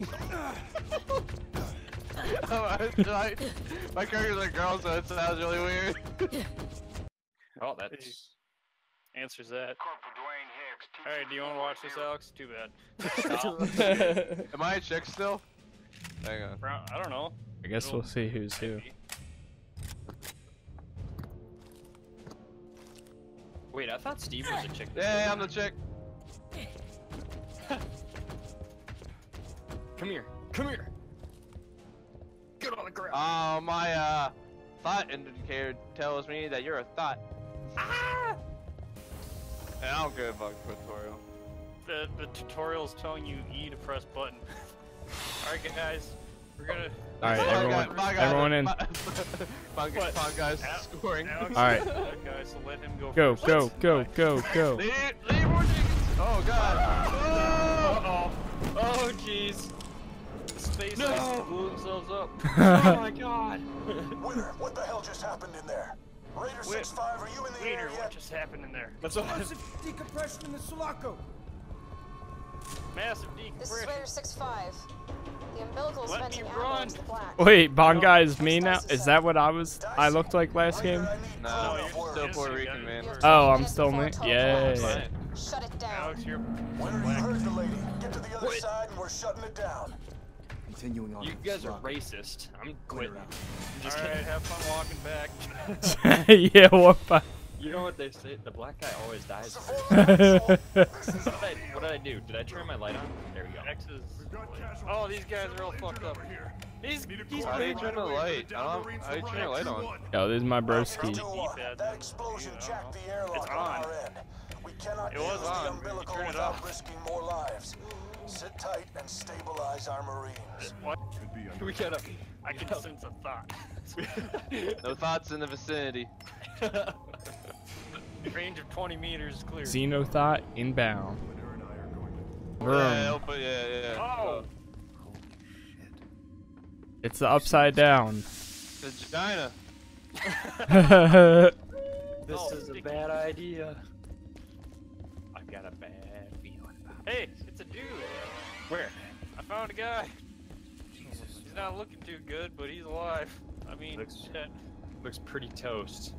Oh, my, my character's a girl, so it sounds really weird. Oh, that answers that. All right, do you want to watch this, Alex? Too bad. Am I a chick still? Hang on. I don't know. I guess we'll see who's who. Wait, I thought Steve was a chick. Yeah, I'm the chick. Come here. Come here. Get on the ground. Oh, my uh, thought indicator tells me that you're a thought. Ah! And I don't give a fuck tutorial. the the tutorial's telling you E to press button. All right, guys, we're gonna. All right, Bye, everyone, guy- bye, guy- everyone in. bye- Fun, What? fun guys Al- scoring. Alex All right. is guy, so let him go. Go, first. go, go, go, go. Leave, leave more chickens. Oh god. Uh oh. Oh jeez. The space No. ice blew themselves up. oh my god. Winter, what the hell just happened in there? Raider Wait. 6-5, are you in the Peter, air what just happened in there? That's a massive decompression in the Sulaco. massive decompression. This is. Raider 6-5. The umbilical is Let venting me ammo run. into the black. Wait, Bondguy is me now? Is that what I was? I looked like last game? Raider, I need No, you're of word. Oh, still Yes, Puerto Rican, man. Oh, I'm still me. Yeah. Shut it down. Alex, you're. Winter, you heard the lady. Get to the other Wait. side and we're shutting it down. Continuing on. You guys the are racist. I'm quitting. out. All right, have fun walking back. yeah, what? the- you know what they say? The black guy always dies. What, did I, what did I do? Did I turn my light on? There we go. X is. Oh, these guys are all fucked up. These, these How do you turn the light? I don't. How do you turn the light on? Yo, this is my broski. Two That explosion jacked the airlock It's on and stabilize our marines. What? We gotta. I can sense a thought. No thoughts in the vicinity. Range of 20 meters is clear. Xenothought inbound. Yeah, Vroom. yeah, yeah. Oh! It's the upside down. Vagina. This Oh, is a bad idea. I've got a bad feeling about it. Hey, it's a dude. Where? I found a guy. He's not looking too good, but he's alive. I mean, Looks- shit. Looks pretty toast.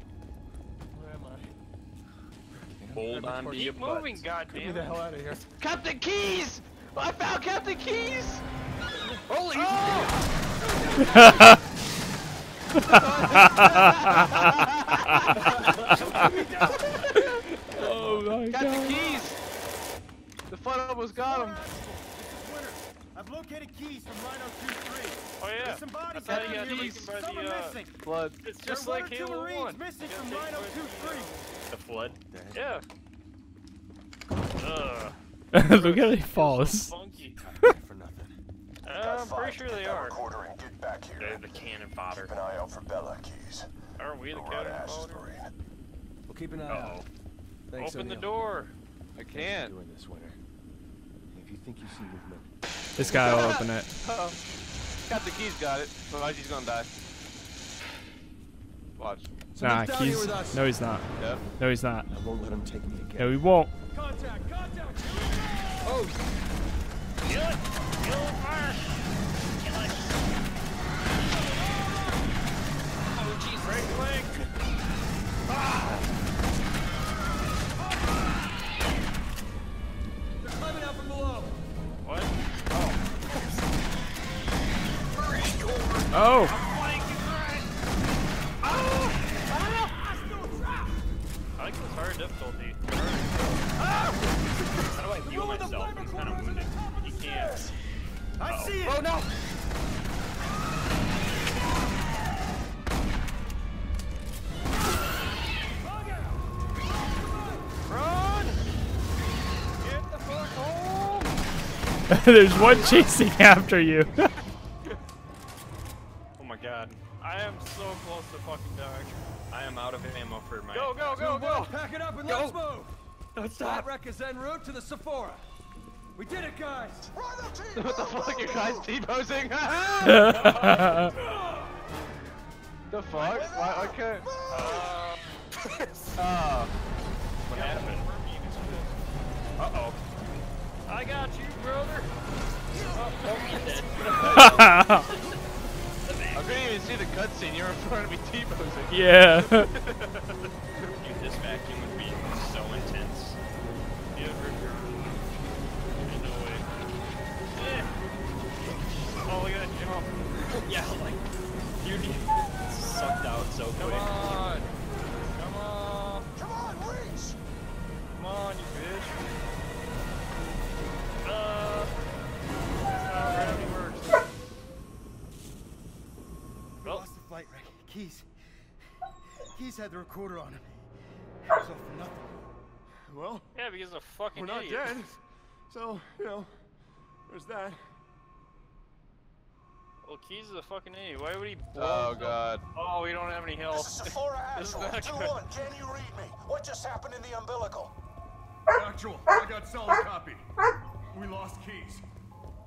Where am I? Hold on to your Keep moving, butt. the hell out of here. Captain Keys! I found Captain Keys! Holy oh, oh my Captain god. Keys! The fun almost got him. I've located keys from Rhino 2-3. Oh yeah. There's some bodies I thought out got here. taken by Some the, are uh, missing. Blood. It's There just are like or two Halo Marines 1. missing Got from Rhino by the, 2-3. The flood. Yeah. Ugh. Look how he falls. Funky. For nothing. Uh, I'm pretty sure they are. Recorder and get back They're here. the cannon fodder. Keep an eye out for Bella keys. Aren't we the Go right cannon ashes, fodder? Marine. We'll keep an eye Uh out. oh. Thanks, Open the door. I can't. Doing this, Winter. If you think you see movement, This guy will open it. Oh. Captain Keys got it. Otherwise he's gonna die. Watch. Nah, Someone's down here he's. No, he's not. Yep. No, he's not. I won't let him take me again. No, he won't. Contact! Contact! Oh. Kill it. Oh! Flank is right. I hard difficulty. How do I heal myself? I'm kind of wounded. You can't. Uh-oh. see it! Oh no! Run! Get the fuck home! There's one chasing after you. fucking dying. I am out of ammo for my. Go, go, go, go! Pack it up and Go. let's move! Don't Stop wreck is en route to the Sephora. We did it, guys! Team! what the fuck? You guys T-posing? the fuck? Why? Okay. Uh, Oh. what happened? Uh-oh. I got you, brother. Oh, I couldn't even see the cutscene. You were in front of me T-posing. yeah. Dude, this vacuum would be so intense. yeah, Ricker. There's no way. Yeah. Oh, look at that jump. yeah, like, you'd get sucked out so Come quick. Keys had the recorder on him. It was all for nothing. Well, yeah, because of fucking we're not idiot. dead. So, you know, there's that. Well, Keys is a fucking idiot. Why would he oh, blow Oh god. Oh, we don't have any This is Sephora This is Actual. good. 2-1, can you read me? What just happened in the umbilical? Actual, I got solid copy. We lost keys.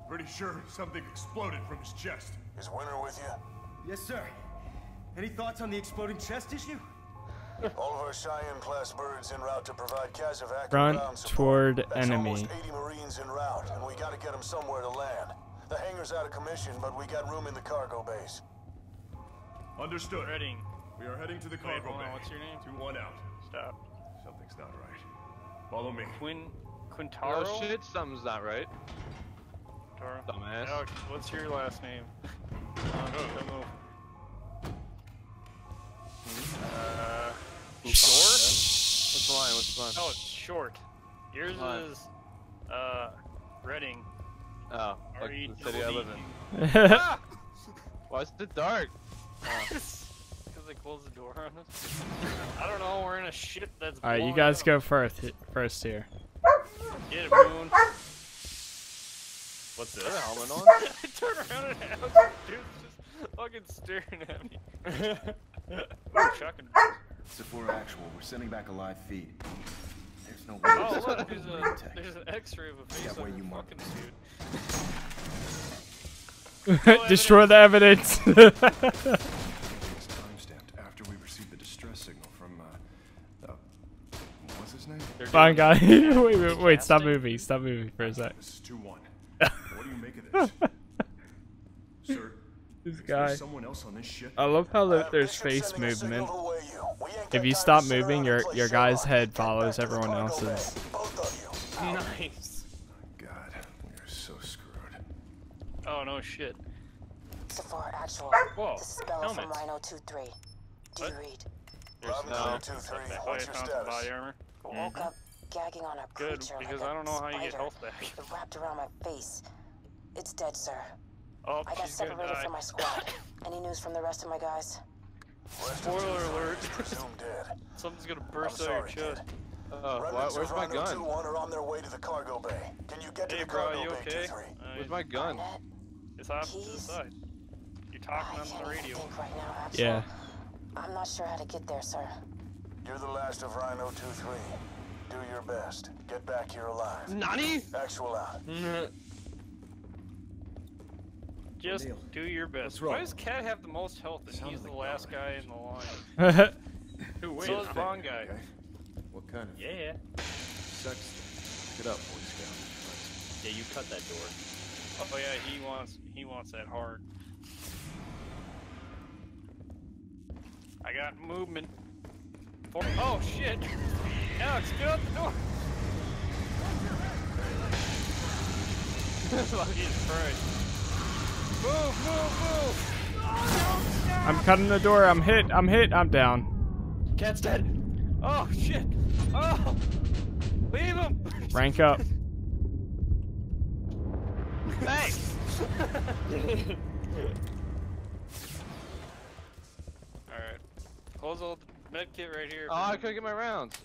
Pretty sure something exploded from his chest. Is Winter with you? Yes, sir. Any thoughts on the exploding chest issue? All of our Cheyenne-class birds en route to provide CASEVAC Front ground support. toward That's enemy. almost 80 Marines en route, and we gotta get them somewhere to land. The hangar's out of commission, but we got room in the cargo base. Understood. Redding. We are heading to the Wait, cargo hold on, bay. what's your name? Two one out. Stop. Something's not right. Follow me. Quin Quintaro? Oh shit, something's not right. Quintaro? Dumbass. Alex, what's your last name? Um, don't short? What's the line? What's the line? Oh, it's short. Yours Line. is uh Redding. Oh, like R-E the city I double live D. in. Ah! Why is it dark? Because they closed the door on us. I don't know. We're in a ship that's. All right, you guys up. go first. First here. Get it, Moon. What's Is that a this? helmet on? I turn around and Alex dude's just fucking staring at me. Ooh, shotgun. Sephora Actual, we're sending back a live feed. There's no oh, way Oh, look, there's a there's an X-ray of a face That way you your mark fucking suit. Destroy the evidence. It's timestamped after we received the distress signal from, uh, uh, what's his name? Fine, guy. wait, wait, wait. Stop moving. Stop moving for a sec. This is 2-1. what do you make of this? Sir, This guy. someone else on this ship? I love how Uh, the, there's face sending a signal movement. you. If you stop moving, your your guy's Sherlock. head follows everyone else's. Both of you. Nice. God, we're so screwed. Oh no shit. Sephora Actual. Whoa. This is Bella Helmet. from Rhino 23. Do What? you read? There's no. Hood 2-3, what's your found body status? armor. Woke up gagging on a Good, creature because like I a don't know how you get spider. health back. It wrapped around my face. It's dead, sir. Oh, I got she's gonna separated die. from my squad. Any news from the rest of my guys? Rest of Spoiler 2-3 alert. dead. Something's gonna I'm burst out sorry, your chest. kid. Oh, why, where's of my Rhino gun? 2-1 are on their way to the cargo bay. Can you get to the bro, cargo you bay, okay? 2-3? Uh, Where's my gun? It's off to the side. You're I talking on can't the even radio. think right now, Actual. Yeah. I'm not sure how to get there, sir. You're the last of Rhino 2-3. Do your best. Get back here alive. Nani? Actual out. Just O'Neal. do your best. Why does Cat have the most health and he's the like last guy in the line? Who wins? So is Bond guy. Okay. What kind of Yeah. sex? Get up, Boy Scout. Yeah, you cut that door. Oh yeah, he wants he wants that hard. I got movement. For oh shit! Alex, get out the door! Jesus Christ! Move, move, move! I'm cutting the door. I'm hit. I'm hit. I'm down. Cat's dead. Oh shit! Oh! Leave him! Rank up. Thanks! Alright. Close the med kit right here. Oh, I couldn't get my rounds.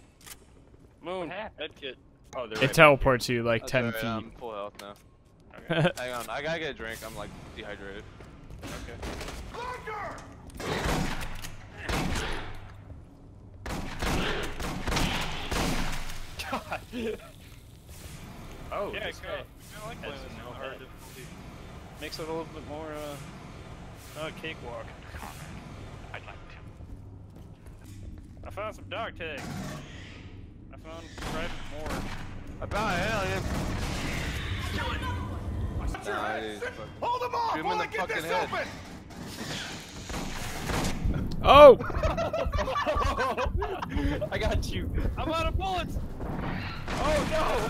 Moon, med kit. Oh, they're It right teleports you like That's 10 alright, feet. I'm full health now. Okay. Hang on, I gotta get a drink. I'm like dehydrated. okay. God. oh, Yeah, this I, guy. I like playing has this no hard difficulty. Makes it a little bit more, uh, uh, cakewalk. I'd like to. I found some dog tags. I found Private Moore. I found an alien. Nah, he's fucking- Hold him off! Shoot him in while the I get fucking this head. open! Oh! I got you. I'm out of bullets. Oh no!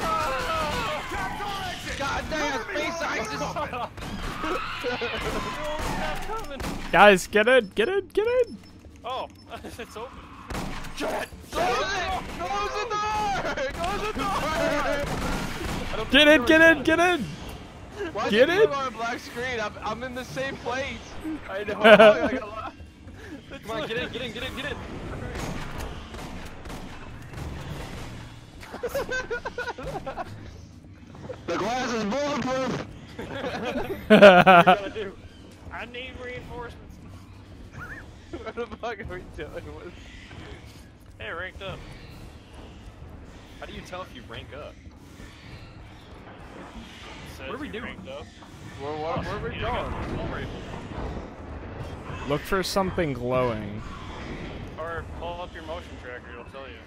Ah! God damn, space ISIS! Guys, get in, get in, get in! Oh, it's open. Close it! Close the door! Close the door! Get in, get in, get in! Why Get did you it? on a black screen? I'm, I'm in the same place. I know. I got lost. Come on, get in, get in, get in, get in. The glass is bulletproof. I need reinforcements. what the fuck are we doing with? Hey, ranked up. How do you tell if you rank up? Says What are we doing? ranked. Where, where, where are we going? the assault rifle. Look for something glowing. Or pull up your motion tracker, it'll tell you.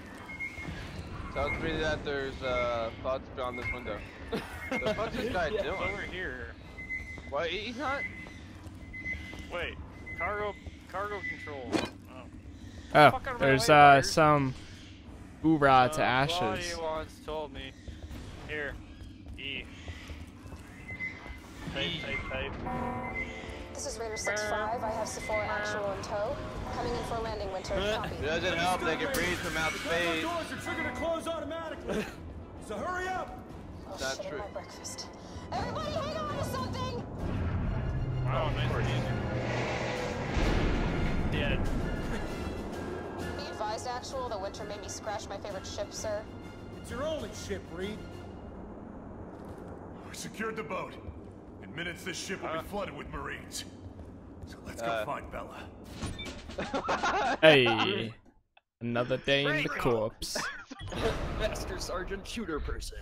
Tells me that there's uh, thoughts beyond this window. the fuck's this guy It's doing? over here. Why he's not? Wait, cargo, cargo control. Oh. Oh, Fuck out of my there's way, uh Myers. some hoorah to Uh, ashes. Claudia once told me. Here. This is Raider 6-5. I have Sephora Actual in tow. Coming in for a landing, Winter. Copy. It doesn't help. They can breathe from outer space. doors are triggered to close automatically. so hurry up. Oh, Not shit, true. my breakfast. Everybody hang on to something! Wow, nice and easy. Dead. Be advised, Actual, the Winter made me scratch my favorite ship, sir. It's your only ship, Reid. We secured the boat. In minutes, this ship will be flooded with Marines. So let's go Uh. find Bella. Hey, another day in the Break 'em. corpse. Master Sergeant Shooter Person.